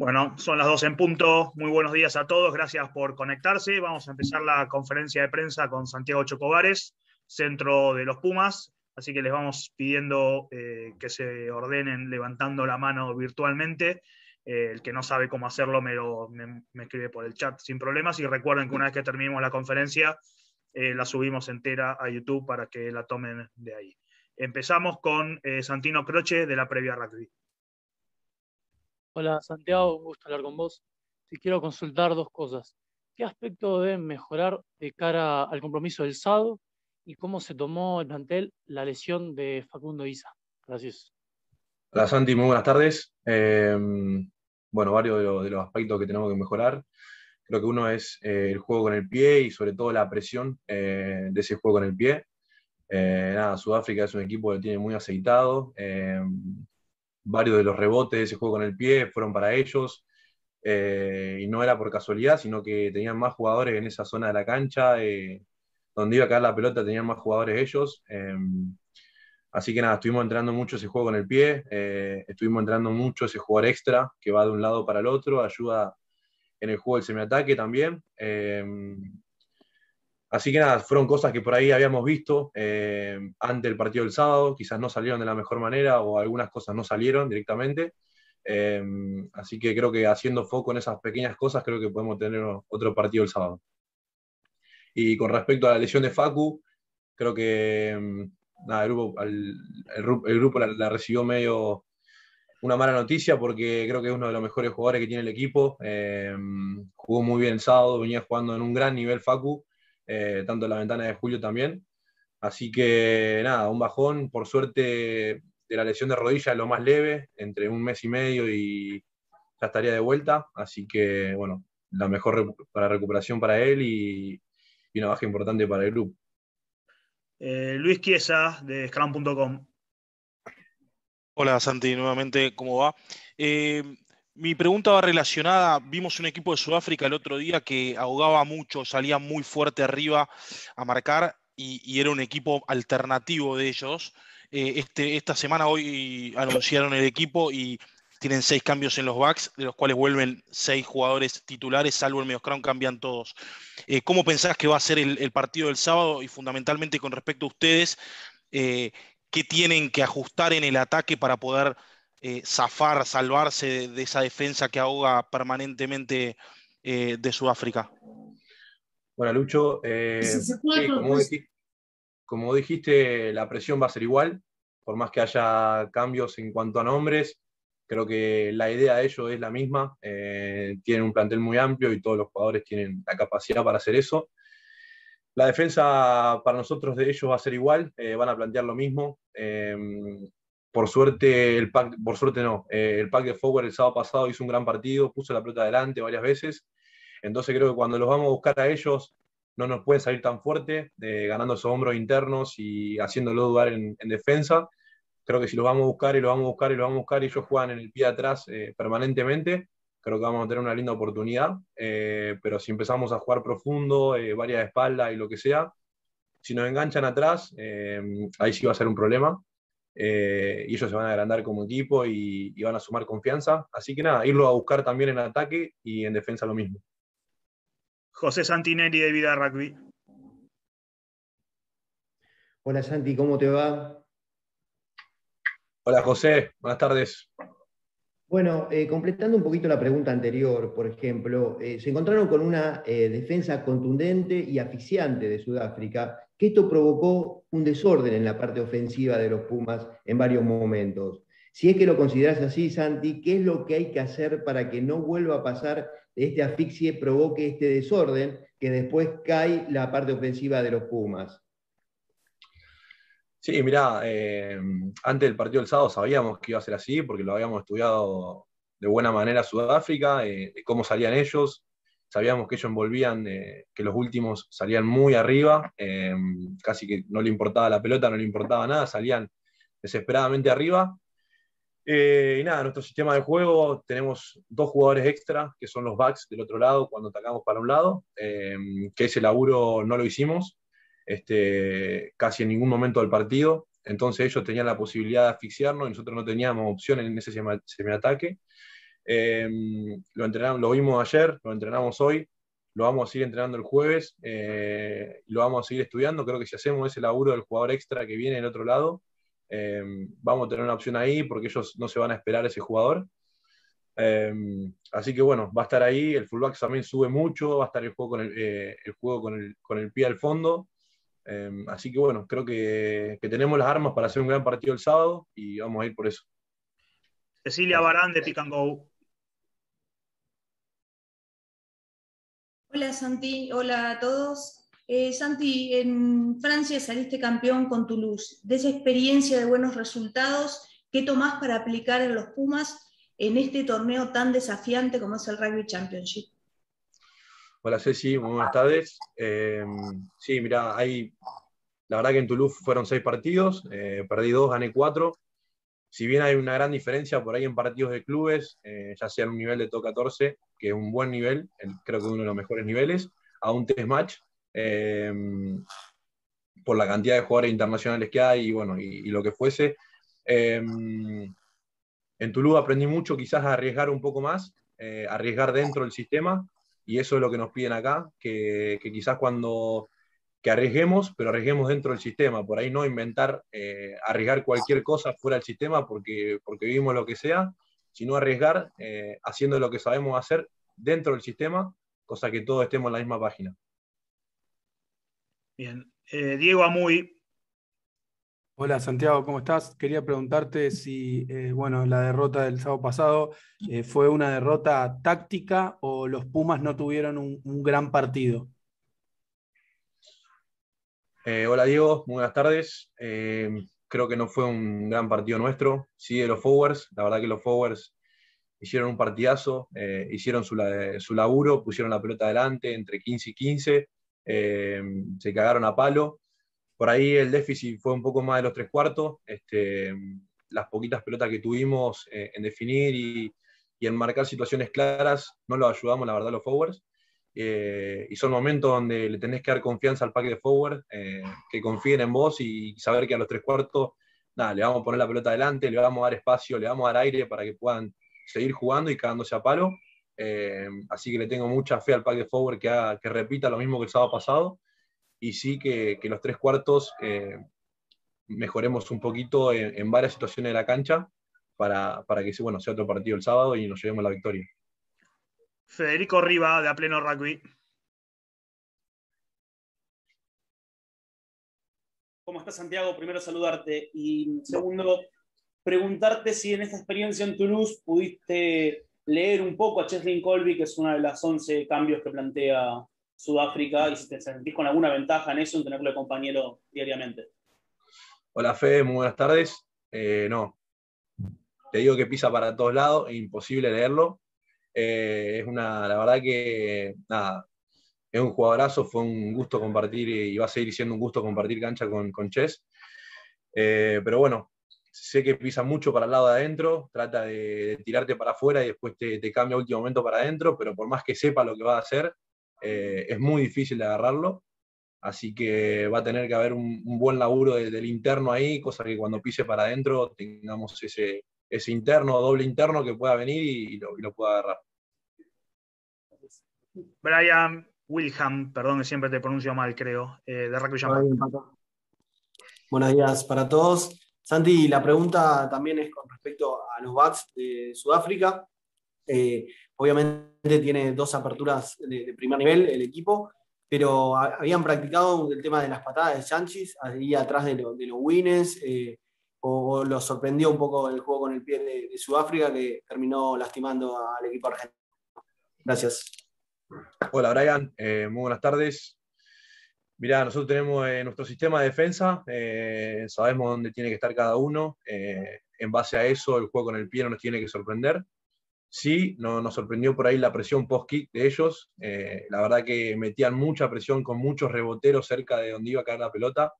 Bueno, son las dos en punto. Muy buenos días a todos. Gracias por conectarse. Vamos a empezar la conferencia de prensa con Santiago Chocobares, centro de los Pumas. Así que les vamos pidiendo eh, que se ordenen levantando la mano virtualmente. Eh, el que no sabe cómo hacerlo me, me, escribe por el chat sin problemas. Y recuerden que una vez que terminemos la conferencia, eh, la subimos entera a YouTube para que la tomen de ahí. Empezamos con Santino Croce de la previa rugby. Hola Santiago, un gusto hablar con vos. Te quiero consultar dos cosas. ¿Qué aspecto deben mejorar de cara al compromiso del sábado y cómo se tomó el plantel la lesión de Facundo Isa? Gracias. Hola Santi, muy buenas tardes. Em, bueno, varios de, los aspectos que tenemos que mejorar. Creo que uno es eh, el juego con el pie y sobre todo la presión eh, de ese juego con el pie. Eh, nada, Sudáfrica es un equipo que tiene muy aceitado. Em, varios de los rebotes de ese juego con el pie fueron para ellos. Y no era por casualidad, sino que tenían más jugadores en esa zona de la cancha, donde iba a caer la pelota tenían más jugadores ellos. Em, así que nada, estuvimos entrando mucho ese juego con el pie, eh, estuvimos entrando mucho ese jugador extra que va de un lado para el otro, ayuda en el juego del semiataque también. Em, Así que nada, fueron cosas que por ahí habíamos visto eh, antes del partido del sábado, quizás no salieron de la mejor manera o algunas cosas no salieron directamente. Así que creo que haciendo foco en esas pequeñas cosas, creo que podemos tener otro partido el sábado. Y con respecto a la lesión de Facu, creo que mm, nada, el, grupo, el, grupo la, recibió medio una mala noticia porque creo que es uno de los mejores jugadores que tiene el equipo. Eh, jugó muy bien el sábado, venía jugando en un gran nivel Facu eh, tanto en la ventana de julio también. Así que nada, un bajón, por suerte de la lesión de rodilla lo más leve, entre un mes y medio y ya estaría de vuelta. Así que bueno, la mejor para recuperación para él y, una baja importante para el grupo. Eh, Luis Chiesa de Scrum.com. Hola Santi, nuevamente, ¿cómo va? Eh, mi pregunta va relacionada, vimos un equipo de Sudáfrica el otro día que ahogaba mucho, salía muy fuerte arriba a marcar y, era un equipo alternativo de ellos. Eh, este, esta semana hoy anunciaron el equipo y tienen seis cambios en los backs, de los cuales vuelven seis jugadores titulares, salvo el mediocrown, cambian todos. Eh, ¿Cómo pensás que va a ser el, partido del sábado y fundamentalmente con respecto a ustedes, eh, qué tienen que ajustar en el ataque para poder eh, zafar, salvarse de, esa defensa que ahoga permanentemente eh, de Sudáfrica? Bueno, Lucho, eh, como, dijiste, la presión va a ser igual, por más que haya cambios en cuanto a nombres, creo que la idea de ellos es la misma, tienen un plantel muy amplio y todos los jugadores tienen la capacidad para hacer eso. La defensa para nosotros de ellos va a ser igual, van a plantear lo mismo. Por suerte, el pack, por suerte no, eh, el pack de Forward el sábado pasado hizo un gran partido, puso la pelota adelante varias veces. Entonces creo que cuando los vamos a buscar a ellos, no nos puede salir tan fuerte, eh, ganando esos hombros internos y haciéndolo dudar en, defensa. Creo que si los vamos a buscar y los vamos a buscar y los vamos a buscar y ellos juegan en el pie de atrás eh, permanentemente, creo que vamos a tener una linda oportunidad. pero si empezamos a jugar profundo, varias espaldas y lo que sea, si nos enganchan atrás, ahí sí va a ser un problema. Eh, y ellos se van a agrandar como equipo y, van a sumar confianza. Así que nada, irlo a buscar también en ataque y en defensa lo mismo. José Santinelli de Vida Rugby. Hola Santi, ¿cómo te va? Hola José, buenas tardes. Bueno, eh, completando un poquito la pregunta anterior, por ejemplo, eh, se encontraron con una defensa contundente y asfixiante de Sudáfrica que esto provocó un desorden en la parte ofensiva de los Pumas en varios momentos. Si es que lo consideras así, Santi, ¿qué es lo que hay que hacer para que no vuelva a pasar este asfixie, provoque este desorden, que después cae la parte ofensiva de los Pumas? Sí, mirá, eh, antes del partido del sábado sabíamos que iba a ser así, porque lo habíamos estudiado de buena manera Sudáfrica, eh, de cómo salían ellos, sabíamos que ellos envolvían, eh, que los últimos salían muy arriba, casi que no le importaba la pelota, no le importaba nada, salían desesperadamente arriba. Y nada, nuestro sistema de juego, tenemos dos jugadores extra, que son los backs del otro lado cuando atacamos para un lado, que ese laburo no lo hicimos este, casi en ningún momento del partido. Entonces ellos tenían la posibilidad de asfixiarnos y nosotros no teníamos opción en ese semi-ataque. Eh, lo, entrenamos, lo vimos ayer, lo entrenamos hoy, lo vamos a seguir entrenando el jueves, lo vamos a seguir estudiando. Creo que si hacemos ese laburo del jugador extra que viene del otro lado, eh, vamos a tener una opción ahí porque ellos no se van a esperar a ese jugador. Eh, así que bueno, va a estar ahí. El fullback también sube mucho, va a estar el juego con el, eh, juego con el, pie al fondo. Así que bueno, creo que, tenemos las armas para hacer un gran partido el sábado y vamos a ir por eso. Cecilia Barán de Pick and Go. Hola Santi, hola a todos. Eh, Santi, en Francia saliste campeón con Toulouse. De esa experiencia de buenos resultados, ¿qué tomás para aplicar en los Pumas en este torneo tan desafiante como es el Rugby Championship? Hola Ceci, muy buenas tardes. Eh, sí, mira, hay, la verdad que en Toulouse fueron seis partidos, eh, perdí dos, gané cuatro. Si bien hay una gran diferencia por ahí en partidos de clubes, ya sea en un nivel de top 14, que es un buen nivel, creo que uno de los mejores niveles, a un test match, Em, por la cantidad de jugadores internacionales que hay y, bueno, y, lo que fuese. Em, en Toulouse aprendí mucho quizás a arriesgar un poco más, eh, arriesgar dentro del sistema, y eso es lo que nos piden acá, que, quizás cuando que arriesguemos, pero arriesguemos dentro del sistema, por ahí no inventar, eh, arriesgar cualquier cosa fuera del sistema porque, porque vivimos lo que sea, sino arriesgar eh, haciendo lo que sabemos hacer dentro del sistema, cosa que todos estemos en la misma página. Bien. Eh, Diego Amuy. Hola Santiago, ¿cómo estás? Quería preguntarte si, eh, bueno, la derrota del sábado pasado eh, fue una derrota táctica o los Pumas no tuvieron un, gran partido. hola Diego, muy buenas tardes. creo que no fue un gran partido nuestro. Sí, de los forwards. La verdad que los forwards hicieron un partidazo, hicieron su, su laburo, pusieron la pelota adelante entre 15 y 15 eh, se cagaron a palo. Por ahí el déficit fue un poco más de los tres cuartos. Este, las poquitas pelotas que tuvimos eh, en definir y, en marcar situaciones claras, no lo ayudamos, la verdad, los forwards. Eh, y son momentos donde le tenés que dar confianza al pack de forward, que confíen en vos y saber que a los tres cuartos, nada, le vamos a poner la pelota adelante, le vamos a dar espacio, le vamos a dar aire para que puedan seguir jugando y cagándose a palo. Eh, así que le tengo mucha fe al pack de forward que, que repita lo mismo que el sábado pasado. Y sí que, los tres cuartos eh, mejoremos un poquito en, varias situaciones de la cancha para, que bueno, sea otro partido el sábado y nos llevemos la victoria. Federico Riva, de A Pleno Rugby. ¿Cómo estás, Santiago? Primero, saludarte. Y segundo, preguntarte si en esta experiencia en Toulouse pudiste leer un poco a Cheslin Colby, que es una de las 11 cambios que plantea Sudáfrica, y si te sentís con alguna ventaja en eso, en tenerlo de compañero diariamente. Hola Fede, muy buenas tardes. Eh, no, te digo que pisa para todos lados, imposible leerlo. Eh, es una, la verdad que, nada, es un jugadorazo, fue un gusto compartir y va a seguir siendo un gusto compartir cancha con, con Chess. Eh, pero bueno, sé que pisa mucho para el lado de adentro, trata de, tirarte para afuera y después te, cambia a último momento para adentro, pero por más que sepa lo que va a hacer, eh, es muy difícil de agarrarlo. Así que va a tener que haber un, buen laburo del interno ahí, cosa que cuando pise para adentro tengamos ese, ese interno, doble interno que pueda venir y, lo, pueda agarrar. Brian Wilhelm, perdón que siempre te pronuncio mal, creo, eh, de Rugby Buenos días para todos. Santi, la pregunta también es con respecto a los bats de Sudáfrica. Eh, obviamente tiene dos aperturas de, primer nivel el equipo, pero habían practicado el tema de las patadas de Sánchez ahí atrás de, los wins, eh, o, lo sorprendió un poco el juego con el pie de, Sudáfrica que terminó lastimando al equipo argentino. Gracias. Hola Brian, eh, muy buenas tardes. Mirá, nosotros tenemos eh, nuestro sistema de defensa, sabemos dónde tiene que estar cada uno. En base a eso, el juego con el pie no nos tiene que sorprender. Sí, no, nos sorprendió por ahí la presión post-kick de ellos. la verdad que metían mucha presión con muchos reboteros cerca de donde iba a caer la pelota.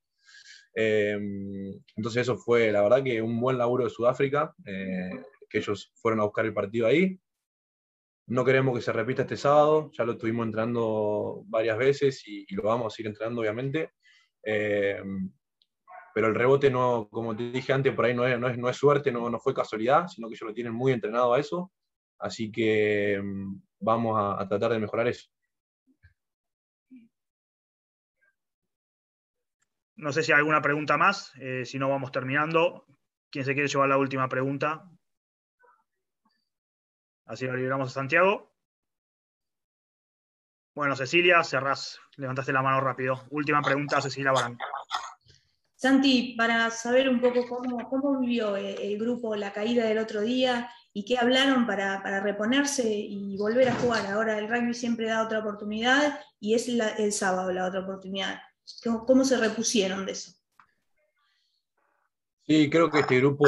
Em, entonces eso fue, la verdad, que un buen laburo de Sudáfrica, eh, que ellos fueron a buscar el partido ahí. No queremos que se repita este sábado, ya lo estuvimos entrenando varias veces y, lo vamos a ir entrenando, obviamente. Pero el rebote, no, como te dije antes, por ahí no es, no es, no es suerte, no, no, fue casualidad, sino que ellos lo tienen muy entrenado a eso. Así que em, vamos a tratar de mejorar eso. No sé si hay alguna pregunta más, eh, si no vamos terminando. ¿Quién se quiere llevar la última pregunta? Así la liberamos a Santiago. Bueno, Cecilia, cerrás, levantaste la mano rápido. Última pregunta, Cecilia Barán. Santi, para saber un poco cómo, vivió el grupo la caída del otro día y qué hablaron para, reponerse y volver a jugar. Ahora el rugby siempre da otra oportunidad y es el sábado la otra oportunidad. ¿Cómo, se repusieron de eso? Sí, creo que este grupo,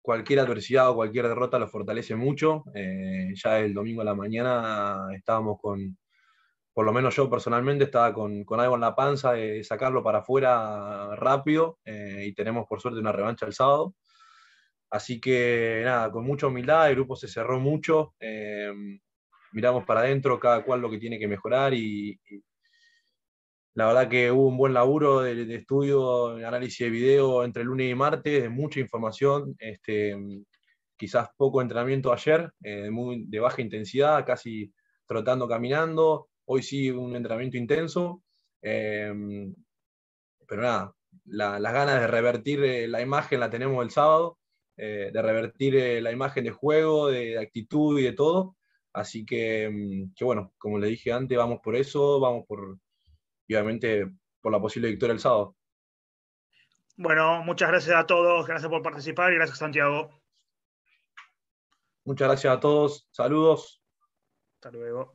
cualquier adversidad o cualquier derrota lo fortalece mucho. Eh, ya el domingo a la mañana estábamos con, por lo menos yo personalmente, estaba con, algo en la panza de sacarlo para afuera rápido eh, y tenemos por suerte una revancha el sábado. Así que nada, con mucha humildad, el grupo se cerró mucho, eh, miramos para adentro cada cual lo que tiene que mejorar y, la verdad que hubo un buen laburo de, estudio, análisis de video entre lunes y martes, de mucha información, este, quizás poco entrenamiento ayer, eh, de baja intensidad, casi trotando, caminando. Hoy sí un entrenamiento intenso. Em, pero nada, las ganas de revertir eh, la imagen la tenemos el sábado, eh, de revertir la imagen de juego, de, actitud y de todo. Así que, que, bueno, como le dije antes, vamos por eso, vamos por, y obviamente por la posible victoria el sábado. Bueno, muchas gracias a todos, gracias por participar y gracias Santiago. Muchas gracias a todos, saludos. Hasta luego.